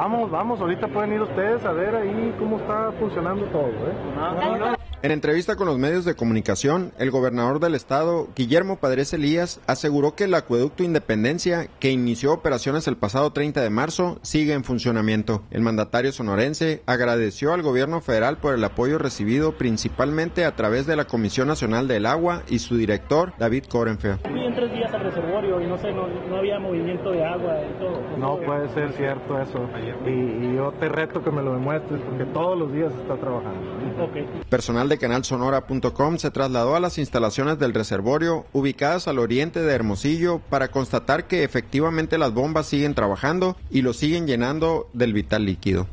Vamos, vamos, ahorita pueden ir ustedes a ver ahí cómo está funcionando todo. ¿eh? En entrevista con los medios de comunicación, el gobernador del estado, Guillermo Padres Elías, aseguró que el acueducto Independencia, que inició operaciones el pasado 30 de marzo, sigue en funcionamiento. El mandatario sonorense agradeció al gobierno federal por el apoyo recibido principalmente a través de la Comisión Nacional del Agua y su director, David Korenfeld. Tres días al reservorio y no sé, no, no había movimiento de agua y todo. No puede ser cierto eso. Y, y yo te reto que me lo demuestres porque todos los días está trabajando. Ok. Personal de canalsonora.com se trasladó a las instalaciones del reservorio ubicadas al oriente de Hermosillo para constatar que efectivamente las bombas siguen trabajando y lo siguen llenando del vital líquido.